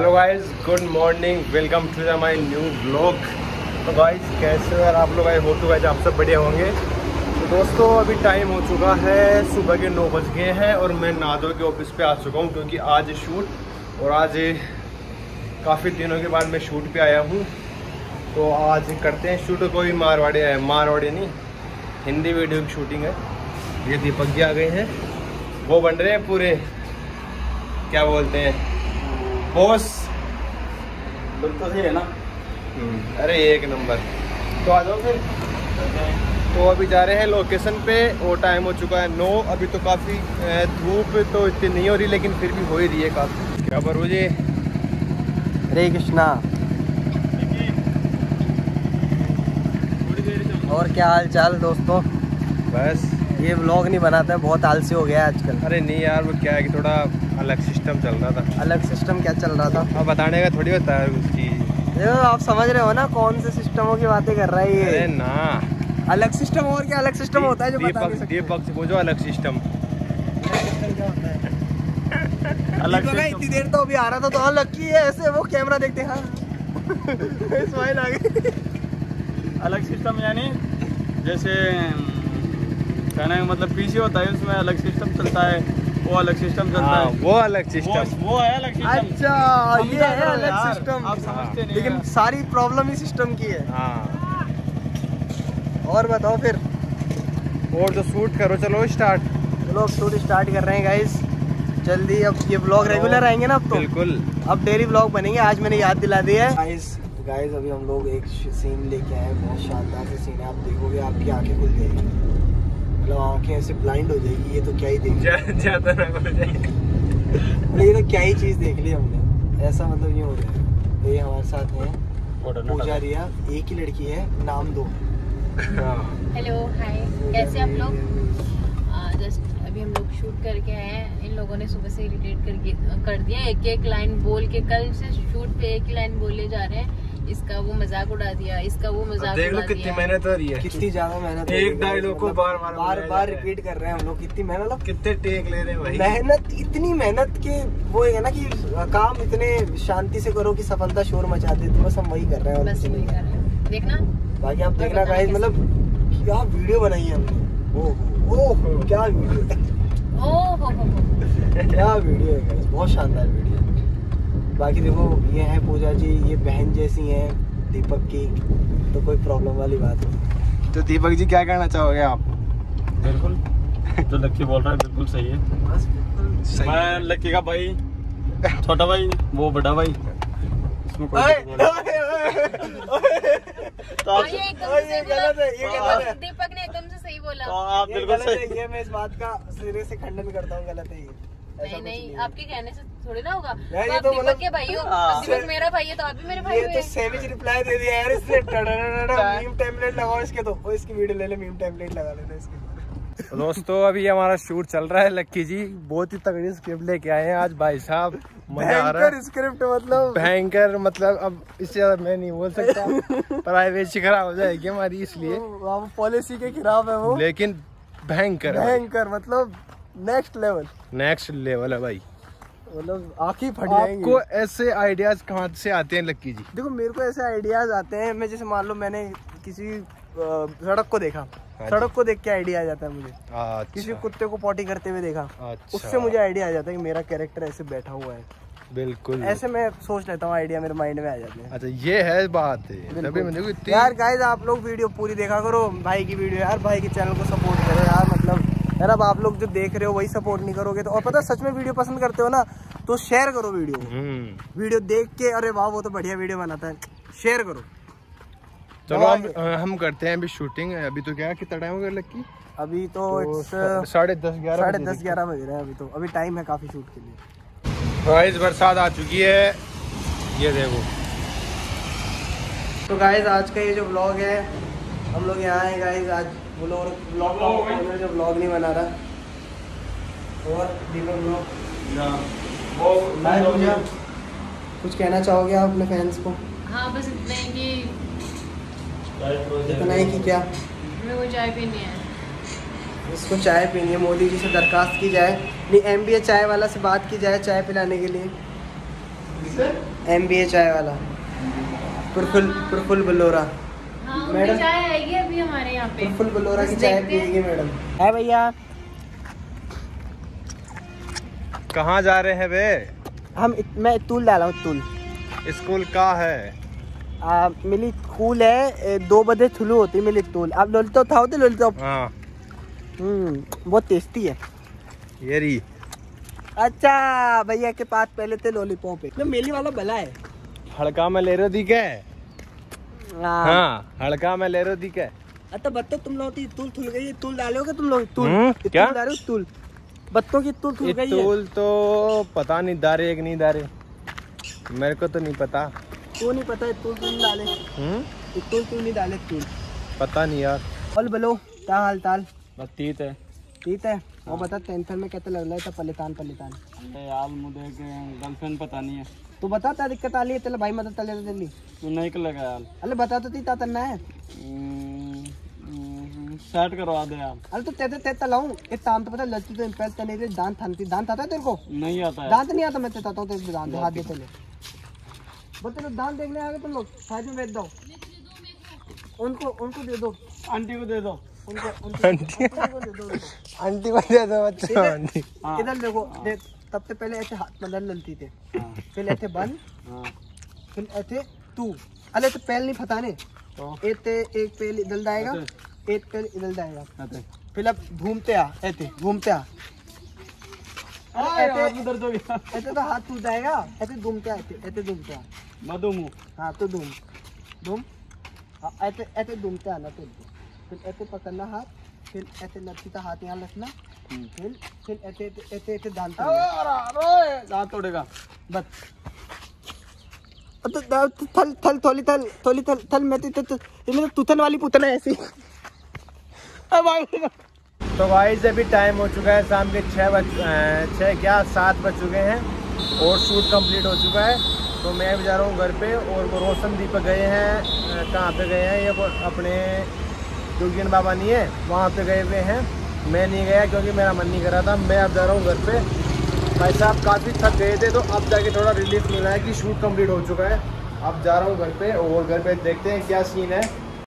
Hello guys, good morning, welcome to the my new blog तो guys, कैसे हो आप लोग? आए हो तो गाइस आप सब बढ़िया होंगे। तो दोस्तों, अभी टाइम हो चुका है, सुबह के नौ बज गए हैं और मैं नादो के ऑफ़िस पे आ चुका हूँ क्योंकि आज शूट और आज काफ़ी दिनों के बाद मैं शूट पे आया हूँ। तो आज करते हैं शूट कोई मारवाड़ी है, मारवाड़ी नहीं, हिंदी वीडियो की शूटिंग है। ये दीपक जी आ गए हैं। वो बन रहे हैं पूरे, क्या बोलते हैं? बॉस तो सही है ना? अरे एक नंबर। तो आ जाओ फिर। तो अभी जा रहे हैं लोकेशन पे और टाइम हो चुका है नौ। अभी तो काफ़ी धूप तो इतनी नहीं हो रही लेकिन फिर भी हो ही रही है काफ़ी। क्या बरू जी? हरे कृष्णा। और क्या हाल चाल दोस्तों? बस। ये व्लॉग नहीं बनाते हैं बहुत आलसी हो गया है आजकल। अरे नहीं यार वो क्या है कि थोड़ा अलग सिस्टम चल रहा था। अलग सिस्टम क्या चल रहा था? अब बताने का थोड़ी होता है उसकी। देखो आप समझ रहे हो ना कौन से सिस्टमों की बातें कर रहा है अरे ये ना। अलग सिस्टम और क्या अलग सिस्टम होता है जो बता नहीं सकते? दीपक से पूछो अलग सिस्टम क्या होता है अलग इतनी देर तो अभी आ रहा था तो हाँ लकी है ऐसे वो कैमरा देखते हाँ स्माइल आ गई। अलग सिस्टम यानी जैसे कहने का मतलब पीसी होता है उसमें अलग सिस्टम चलता है वो अलग सिस्टम चलता हाँ है। वो अलग सिस्टम वो है अलग सिस्टम अच्छा ये है अलग सिस्टम आप समझते नहीं लेकिन सारी प्रॉब्लम ही सिस्टम की है। हाँ। और बताओ फिर। और तो शूट करो चलो स्टार्ट चलो शूट स्टार्ट कर रहे हैं गाइस जल्दी अब ये ब्लॉग रेगुलर आएँगे ना अब तो। बिल्कुल। अब डेली ब्लॉग बनेंगे आज मैंने याद दिला दी है। गाइस गाइस अभी हम लोग एक सीन लेके आए बहुत शानदार से सीन है। आप देखोगे आपकी आँखें खुल जाएगी। मतलब आँखें ऐसे ब्लाइंड हो जाएगी ये तो क्या ही देख ज़्यादा ना हो जाए। मतलब ये तो क्या ही चीज़ देख ली हमने। ऐसा मतलब ये हो रहा है तो ये हमारे साथ है पूजा रिया एक ही लड़की है नाम दो। हेलो हाय कैसे आप लोग? जस्ट अभी हम लोग शूट करके आए हैं। इन लोगों ने सुबह से इरिटेट करके कर दिया। एक एक लाइन बोल के कल से शूट पे एक ही लाइन बोले जा रहे हैं। इसका वो मज़ाक उड़ा दिया इसका वो मज़ाक देख लो कितनी मेहनत हो रही है। कितनी ज़्यादा मेहनत एक डायलॉग को बार-बार बार बार रहा है। रिपीट कर रहे हैं हम लोग कितनी मेहनत मतलब कितने टेक ले रहे हैं भाई। मेहनत इतनी मेहनत के वो है ना कि काम इतने शांति से करो कि सफलता शोर मचा दे तो बस हम वही कर रहे हैं बस वही कर रहे हैं। देखना। बाकी आप देखना गाइस मतलब क्या वीडियो बनाई है हमने? ओह ओह क्या वीडियो। ओ हो हो हो। क्या वीडियो है गाइस बहुत शानदार वीडियो है। बाकी देखो ये है पूजा जी ये बहन जैसी हैं दीपक की तो कोई प्रॉब्लम वाली बात नहीं। तो दीपक जी क्या कहना चाहोगे आप? बिल्कुल। जो लक्की बोल रहा है बिल्कुल सही है। बस बिल्कुल सही। मैं लक्की का भाई छोटा भाई वो बड़ा भाई। इसमें कोई। तो हाँ, आप ये एकदम ओए, से ये गलत है, ये गलत है। दीपक ने एकदम से सही बोला। तो आप बिल्कुल सही। ये मैं इस बात का सिरे से खंडन करता हूँ गलत है ये। नहीं नहीं आपके कहने से थोड़ी ना होगा। तो तो मतलब- के भाई हो। दीपक मेरा भाई है तो आप भी मेरे भाई ये तो सेविज रिप्लाई दे दिया यार इसने। मीम टेम्पलेट लगाओ इसके तो ओ इसकी वीडियो ले ले मीम टेम्पलेट लगा लेना इसके दोस्तों अभी हमारा शूट चल रहा है लक्की जी बहुत ही तगड़ी स्क्रिप्ट लेके आए हैं आज भाई साहब मज़ा आ रहा है स्क्रिप्ट मतलब भयंकर मतलब अब इससे ज़्यादा मैं नहीं बोल सकता प्राइवेसी खराब हो जाएगी हमारी इसलिए पॉलिसी के खिलाफ है वो लेकिन भयंकर भयंकर मतलब नेक्स्ट लेवल नेक्स्ट लेवल है भाई मतलब आँखें फट जाएँगी। आपको ऐसे आइडियाज़ कहाँ से आते हैं लक्की जी? देखो मेरे को ऐसे आइडियाज़ आते हैं। मैं जैसे मान लो मैंने किसी सड़क को देखा। हाँ सड़क को देख के आइडिया आ जाता है मुझे। किसी अच्छा कुत्ते को पॉटी करते हुए देखा। अच्छा। उससे मुझे आइडिया आ जाता है कि मेरा कैरेक्टर ऐसे बैठा हुआ है। बिल्कुल। ऐसे मैं सोच लेता हूँ आइडिया मेरे माइंड में आ जाते हैं। अच्छा ये है बात। है तभी यार गाइस आप लोग वीडियो पूरी देखा करो भाई की वीडियो यार भाई के चैनल को सपोर्ट करो। यार मतलब यार अब आप लोग जो देख रहे हो वही सपोर्ट नहीं करोगे तो और पता सच में वीडियो पसंद करते हो ना तो शेयर करो वीडियो हम्म। वीडियो देख के अरे वाह वो तो बढ़िया वीडियो बनाता है। शेयर करो। चलो हम हम करते हैं अभी शूटिंग अभी तो क्या कितना टाइम हो गया लक्की अभी तो तो साढ़े दस ग्यारह साढ़े दस ग्यारह बज रहे हैं अभी तो। अभी टाइम है काफ़ी शूट के लिए। गाइस बरसात आ चुकी है। ये देखो। तो गाइज़ आज का ये जो ब्लॉग है हम लोग यहाँ आए गाइज़ आज ब्लॉग ब्लॉग जो ब्लॉग नहीं बना रहा। और दीपक ब्लॉग कुछ कहना चाहोगे आप अपने फैंस को? हाँ बस इतना है कि इतना ही कि क्या? मेरे को चाय पीनी है। इसको चाय पीनी है मोदी जी से दरखास्त की जाए। नहीं एम चाय वाला से बात की जाए चाय पिलाने के लिए। एम बी ए चाय वाला। प्रफुल प्रफुल बलोरा। हाँ मैडम? चाय आएगी अभी हमारे यहाँ पे। प्रफुल बलोरा की चाय पिएगी मैडम। है भैया कहाँ जा रहे हैं बे हम इत- मैं तूल डाला हूँ तूल स्कूल का है? आ, मिली कूल है दो बजे थुलू होती मिली तूल आप लॉलीपॉप था होते लॉलीपॉप हाँ। हम्म बहुत टेस्टी है। ये रही। अच्छा भैया के पास पहले थे लॉलीपॉप है मेली वाला भला है। हड़का में ले रहे हो दी क्या हाँ हड़का में ले रहे हो दी क्या अच्छा बत्तों तुम लोग तूल थुल गई तूल डालोगे तुम लोग? तूल हम्म, क्या? डालो तूल बत्तों की तूल थुल गई है। तो पता नहीं दारे एक नहीं दारे। मेरे को तो नहीं पता। तो नहीं पता? है तूल तूल डाले? हम्म? तूल तूल नहीं डाले तूल? पता नहीं यार। बोल बोलो क्या हाल ताल? बस तीत है। ठीक है। वो बता टेंशन में कहते लग रहा था पलेतान पलेतान? अरे यार मुझे गर्लफ्रेंड पता नहीं है। तू बता क्या दिक्कत आ रही है? तेरे भाई मदद कर ले जल्दी। तू नहीं लगा यार अरे बता तो ती ता तन्ना है सेट करवा दे यार। अरे तो तेरे ते तलाऊं एक काम तो पता लड़की तो इम्पेल तने रे दांत थानती दांत आता है तेरे को? नहीं आता है दांत नहीं आता मैं तेता हूँ तेरे दांत हाथ दे चले बस तेरे दांत देखने आ गए तुम लोग साइड में बैठ दो उनको उनको दे दो। आंटी को दे दो। उनको उनको आंटी उनको दे दो आंटी को दे दो बच्चा आंटी हाँ। इधर देखो देख तब से पहले ऐसे हाथ मदर ललती थे। हाँ। फिर ऐसे बंद। हाँ। फिर ऐसे तू। अरे तो पैल नहीं फताने तो एक ते एक पैल इधर जाएगा एक पैल इधर जाएगा फिर अब घूमते आ ऐसे घूमते आ। ऐसे तो हाथ टूट जाएगा। ऐसे घूमते आ ऐसे घूमते आ। मधुमु हाँ तो धूम धूम हाँ, ऐसे ऐसे घूमते आना फिर फिर ऐसे पकड़ना हाथ फिर ऐसे लड़की का हाथ यहाँ रखना। फिर फिर ऐसे ऐसे ऐसे करना दांत तोड़ेगा। बस। तो तो थल थल थोली थल थोली थल थल मैं तो तो- तुतन वाली पुतना ऐसी। तो भाई अभी टाइम हो चुका है, शाम के छः बज छः क्या, सात बज चुके हैं और शूट कंप्लीट हो चुका है। तो मैं भी जा रहा हूँ घर पे और वो रोशन दीपक गए हैं। कहाँ पे गए हैं? ये अपने जोगियन बाबा नहीं है, वहाँ पे गए हुए हैं। मैं नहीं गया क्योंकि मेरा मन नहीं कर रहा था। मैं अब जा रहा हूँ घर पे। भाई साहब, काफ़ी थक गए थे तो अब जाके थोड़ा रिलीफ मिला है कि शूट कंप्लीट हो चुका है। अब जा रहा हूँ घर पे और घर पे देखते हैं क्या सीन है।